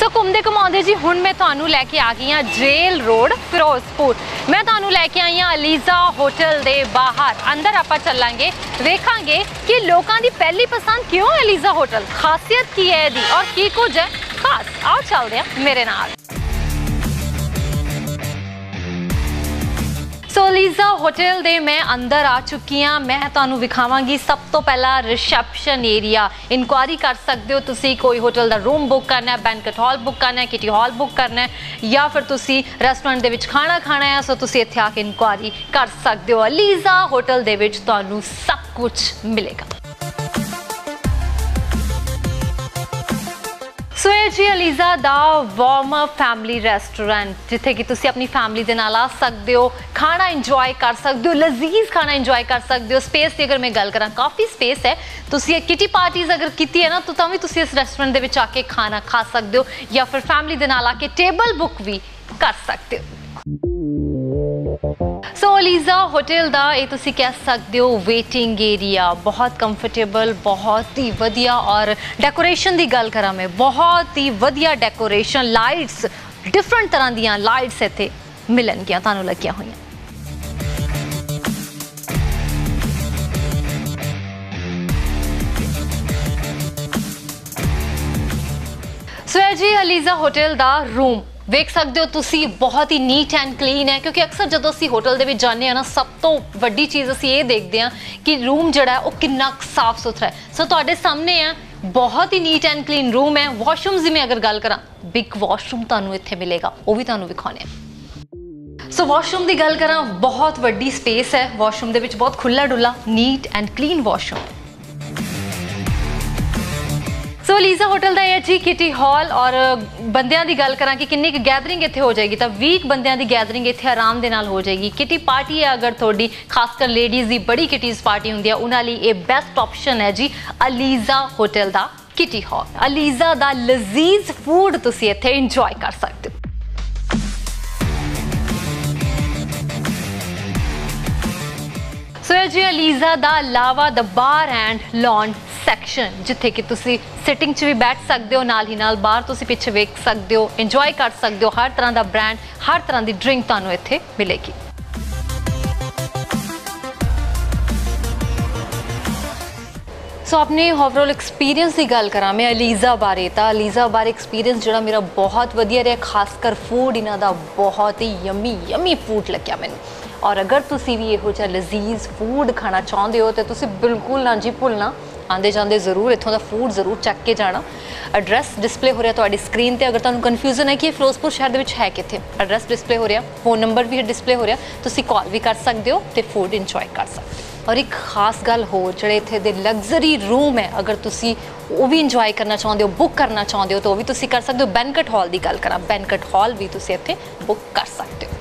ਸੋ ਘੁੰਮਦੇ ਘਮਾਉਂਦੇ ਜੀ, ਹੁਣ ਮੈਂ ਤੁਹਾਨੂੰ ਲੈ ਕੇ ਆ ਗਈ ਹਾਂ ਜੇਲ ਰੋਡ, ਫਿਰੋਜ਼ਪੁਰ। ਮੈਂ ਤੁਹਾਨੂੰ ਲੈ ਕੇ ਆਈ ਹਾਂ ਅਲੀਜ਼ਾ ਹੋਟਲ ਦੇ ਬਾਹਰ। ਅੰਦਰ ਆਪਾਂ ਚੱਲਾਂਗੇ, ਵੇਖਾਂਗੇ ਕਿ ਲੋਕਾਂ ਦੀ ਪਹਿਲੀ ਪਸੰਦ ਕਿਉਂ ਅਲੀਜ਼ਾ ਹੋਟਲ? ਖਾਸੀਅਤ ਕੀ ਹੈ ਇਹਦੀ? ਔਰ ਕੀ ਕੁਝ ਹੈ? ਖਾਸ, ਆਓ ਚੱਲਦੇ ਹਾਂ ਮੇਰੇ ਨਾਲ। ਸੋ ਹੋਟਲ ਦੇ ਮੈਂ ਅੰਦਰ ਆ ਚੁੱਕੀ ਹਾਂ। ਮੈਂ ਤੁਹਾਨੂੰ ਵਿਖਾਵਾਂਗੀ ਸਭ ਤੋਂ ਪਹਿਲਾਂ ਰਿਸੈਪਸ਼ਨ ਏਰੀਆ। ਇਨਕੁਆਰੀ ਕਰ ਸਕਦੇ ਹੋ ਤੁਸੀਂ। ਕੋਈ ਹੋਟਲ ਦਾ ਰੂਮ ਬੁੱਕ ਕਰਨਾ ਹੈ, ਬੈਂਕਟ ਹਾਲ ਬੁੱਕ ਕਰਨਾ ਹੈ, ਕਿਟੀ ਹਾਲ ਬੁੱਕ ਕਰਨਾ ਹੈ ਜਾਂ ਫਿਰ ਤੁਸੀਂ ਰੈਸਟੋਰੈਂਟ ਦੇ ਵਿੱਚ ਖਾਣਾ ਖਾਣਾ ਹੈ, ਸੋ ਤੁਸੀਂ ਇੱਥੇ ਆ ਕੇ ਇਨਕੁਆਰੀ ਕਰ ਸਕਦੇ ਹੋ। ਅਲੀਜ਼ਾ ਹੋਟਲ ਦੇ ਵਿੱਚ ਤੁਹਾਨੂੰ ਸਭ ਕੁਝ ਮਿਲੇਗਾ। ਸੋ ਇਹ ਜੀ ਅਲੀਜ਼ਾ ਦਾ ਵਾਰਮ ਅਪ ਫੈਮਿਲੀ ਰੈਸਟੋਰੈਂਟ ਜਿੱਥੇ ਕਿ ਤੁਸੀਂ ਆਪਣੀ ਫੈਮਿਲੀ ਦੇ ਨਾਲ ਆ ਸਕਦੇ ਹੋ, ਖਾਣਾ ਇੰਜੋਏ ਕਰ ਸਕਦੇ ਹੋ, ਲਜ਼ੀਜ਼ ਖਾਣਾ ਇੰਜੋਏ ਕਰ ਸਕਦੇ ਹੋ। ਸਪੇਸ ਦੀ ਅਗਰ ਮੈਂ ਗੱਲ ਕਰਾਂ, ਕਾਫੀ ਸਪੇਸ ਹੈ। ਤੁਸੀਂ ਇਹ ਕਿਟੀ ਪਾਰਟੀਆਂ ਅਗਰ ਕੀਤੀ ਹੈ ਨਾ, ਤਾਂ ਤਾਂ ਵੀ ਤੁਸੀਂ ਇਸ ਰੈਸਟੋਰੈਂਟ ਦੇ ਵਿੱਚ ਆ ਕੇ ਖਾਣਾ ਖਾ ਸਕਦੇ ਹੋ ਜਾਂ ਫਿਰ ਫੈਮਿਲੀ ਦੇ ਨਾਲ ਆ ਕੇ ਟੇਬਲ ਬੁੱਕ ਵੀ ਕਰ ਸਕਦੇ ਹੋ। ਸੋ ਅਲੀਜ਼ਾ, ਹੋਟਲ ਦਾ ਇਹ ਤੁਸੀਂ ਕਹਿ ਸਕਦੇ ਹੋ ਵੇਟਿੰਗ ਏਰੀਆ ਬਹੁਤ ਕੰਫਰਟੇਬਲ ਬਹੁਤ ਹੀ ਵਧੀਆ ਔਰ ਡੈਕੋਰੇਸ਼ਨ ਦੀ ਗੱਲ ਕਰਾਂ ਮੈਂ, ਬਹੁਤ ਹੀ ਵਧੀਆ ਡੈਕੋਰੇਸ਼ਨ ਲਾਈਟਸ ਡਿਫਰੈਂਟ ਤਰ੍ਹਾਂ ਦੀਆਂ ਲਾਈਟਸ ਇੱਥੇ ਮਿਲਣਗੀਆਂ, ਤੁਹਾਨੂੰ ਲੱਗੀਆਂ ਹੋਈਆਂ। ਸੋ ਜੀ ਅਲੀਜ਼ਾ ਹੋਟਲ ਦਾ ਰੂਮ ਵੇਖ ਸਕਦੇ ਹੋ ਤੁਸੀਂ, ਬਹੁਤ ਹੀ ਨੀਟ ਐਂਡ ਕਲੀਨ ਹੈ, ਕਿਉਂਕਿ ਅਕਸਰ ਜਦੋਂ ਅਸੀਂ ਹੋਟਲ ਦੇ ਵਿੱਚ ਜਾਂਦੇ ਆ ਨਾ, ਸਭ ਤੋਂ ਵੱਡੀ ਚੀਜ਼ ਅਸੀਂ ਇਹ ਦੇਖਦੇ ਆ ਕਿ ਰੂਮ ਜਿਹੜਾ ਉਹ ਕਿੰਨਾ ਕੁ ਸਾਫ਼ ਸੁਥਰਾ ਹੈ। ਸੋ ਤੁਹਾਡੇ ਸਾਹਮਣੇ ਆ ਬਹੁਤ ਹੀ ਨੀਟ ਐਂਡ ਕਲੀਨ ਰੂਮ ਹੈ। ਵਾਸ਼ਰੂਮਸ ਦੀ ਮੈਂ ਅਗਰ ਗੱਲ ਕਰਾਂ ਬਿਗ ਵਾਸ਼ਰੂਮ ਤੁਹਾਨੂੰ ਇੱਥੇ ਮਿਲੇਗਾ, ਉਹ ਵੀ ਤੁਹਾਨੂੰ ਵਿਖਾਉਣੇ ਆ ਸੋ ਵਾਸ਼ਰੂਮ ਦੀ ਗੱਲ ਕਰਾਂ, ਬਹੁਤ ਵੱਡੀ ਸਪੇਸ ਹੈ ਵਾਸ਼ਰੂਮ ਦੇ ਵਿੱਚ ਬਹੁਤ ਖੁੱਲਾ ਡੁੱਲਾ neat and clean washroom so Liza hotel ਦਾ ਇਹ ਹੈ ਜੀ ਕਿਟੀ ਹਾਲ ਔਰ ਬੰਦਿਆਂ ਦੀ ਗੱਲ ਕਰਾਂ ਕਿ ਕਿੰਨੀ ਕੁ ਗੈਦਰਿੰਗ ਇੱਥੇ ਹੋ ਜਾਏਗੀ ਤਾਂ 20 ਬੰਦਿਆਂ ਦੀ ਗੈਦਰਿੰਗ ਇੱਥੇ ਆਰਾਮ ਦੇ ਨਾਲ ਹੋ ਜਾਏਗੀ। ਕਿਟੀ ਪਾਰਟੀ ਹੈ ਅਗਰ ਤੁਹਾਡੀ, ਖਾਸ ਕਰ ਲੇਡੀਜ਼ ਦੀ ਬੜੀ ਕਿਟੀਜ਼ ਪਾਰਟੀ ਹੁੰਦੀ ਹੈ, ਉਹਨਾਂ ਲਈ ਇਹ ਬੈਸਟ ਆਪਸ਼ਨ ਹੈ ਜੀ ਅਲੀਜ਼ਾ ਹੋਟਲ ਦਾ ਕਿਟੀ ਹਾਲ। ਅਲੀਜ਼ਾ ਦਾ ਲਜ਼ੀਜ਼ ਫੂਡ ਤੁਸੀਂ ਇੱਥੇ ਇੰਜੋਏ ਕਰ ਸਕਦੇ ਹੋ। ਸੋ ਇਹ ਜੀ ਅਲੀਜ਼ਾ ਦਾ Lava the bar and lawn section ਜਿੱਥੇ ਕਿ ਤੁਸੀਂ ਸਿਟਿੰਗ 'ਚ ਵੀ ਬੈਠ ਸਕਦੇ ਹੋ, ਨਾਲ ਹੀ ਨਾਲ ਬਾਹਰ ਤੁਸੀਂ ਪਿੱਛੇ ਵੇਖ ਸਕਦੇ ਹੋ ਇੰਜੋਏ ਕਰ ਸਕਦੇ ਹੋ, ਹਰ ਤਰ੍ਹਾਂ ਦਾ ਬ੍ਰਾਂਡ ਹਰ ਤਰ੍ਹਾਂ ਦੀ ਡਰਿੰਕ ਤੁਹਾਨੂੰ ਇੱਥੇ ਮਿਲੇਗੀ। ਸੋ ਆਪਣੇ ਓਵਰਆਲ ਐਕਸਪੀਰੀਅੰਸ ਦੀ ਗੱਲ ਕਰਾਂ ਮੈਂ ਅਲੀਜ਼ਾ ਬਾਰੇ, ਤਾਂ ਅਲੀਜ਼ਾ ਬਾਰੇ ਐਕਸਪੀਰੀਅੰਸ ਜਿਹੜਾ ਮੇਰਾ ਬਹੁਤ ਵਧੀਆ ਰਿਹਾ, ਖਾਸ ਕਰ ਫੂਡ ਇਹਨਾਂ ਦਾ ਬਹੁਤ ਹੀ ਯਮੀ ਯਮੀ ਫੂਡ ਲੱਗਿਆ ਮੈਨੂੰ। ਔਰ ਅਗਰ ਤੁਸੀਂ ਵੀ ਇਹੋ ਜਿਹਾ ਲਜ਼ੀਜ਼ ਫੂਡ ਖਾਣਾ ਚਾਹੁੰਦੇ ਹੋ, ਤੇ ਤੁਸੀਂ ਬਿਲਕੁਲ ਨਾ ਜੀ ਭੁੱਲਣਾ ਆਂਦੇ ਜਾਂਦੇ ਜ਼ਰੂਰ, ਇੱਥੋਂ ਦਾ ਫੂਡ ਜ਼ਰੂਰ ਚੱਕ ਕੇ ਜਾਣਾ। ਐਡਰੈਸ ਡਿਸਪਲੇ ਹੋ ਰਿਹਾ ਤੁਹਾਡੀ ਸਕਰੀਨ ਤੇ, ਅਗਰ ਤੁਹਾਨੂੰ ਕਨਫਿਊਜ਼ਨ ਹੈ ਕਿ ਇਹ ਫਿਰੋਜ਼ਪੁਰ ਸ਼ਹਿਰ ਦੇ ਵਿੱਚ ਹੈ ਕਿੱਥੇ? ਐਡਰੈਸ ਡਿਸਪਲੇ ਹੋ ਰਿਹਾ ਫੋਨ ਨੰਬਰ ਵੀ ਡਿਸਪਲੇ ਹੋ ਰਿਹਾ, ਤੁਸੀਂ ਕਾਲ ਵੀ ਕਰ ਸਕਦੇ ਹੋ ਤੇ ਫੂਡ ਇੰਜੋਏ ਕਰ ਸਕਦੇ ਹੋ। ਔਰ ਇੱਕ ਖਾਸ ਗੱਲ ਹੋਰ, ਜਿਹੜੇ ਇੱਥੇ ਦੇ ਲਗਜ਼ਰੀ ਰੂਮ ਹੈ, ਅਗਰ ਤੁਸੀਂ ਉਹ ਵੀ ਇੰਜੋਏ ਕਰਨਾ ਚਾਹੁੰਦੇ ਹੋ ਬੁੱਕ ਕਰਨਾ ਚਾਹੁੰਦੇ ਹੋ, ਤਾਂ ਉਹ ਵੀ ਤੁਸੀਂ ਕਰ ਸਕਦੇ ਹੋ। ਬੈਂਕਟ ਹਾਲ ਦੀ ਗੱਲ ਕਰਾਂ ਬੈਂਕਟ ਹਾਲ ਵੀ ਤੁਸੀਂ ਇੱਥੇ ਬੁੱਕ ਕਰ ਸਕਦੇ ਹੋ।